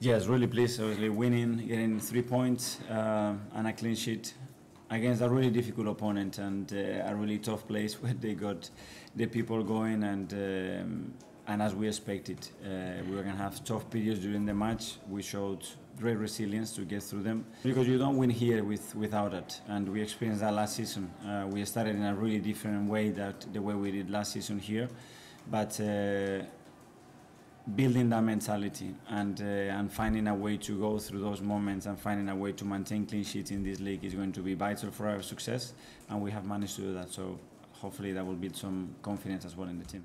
Yes, really pleased. Obviously, winning, getting three points uh, and a clean sheet against a really difficult opponent and uh, a really tough place where they got the people going and um, and as we expected, uh, we were going to have tough periods during the match. We showed great resilience to get through them because you don't win here with without it, and we experienced that last season. Uh, we started in a really different way that the way we did last season here, but. Building that mentality and uh, and finding a way to go through those moments and finding a way to maintain clean sheets in this league is going to be vital for our success and we have managed to do that. So hopefully that will build some confidence as well in the team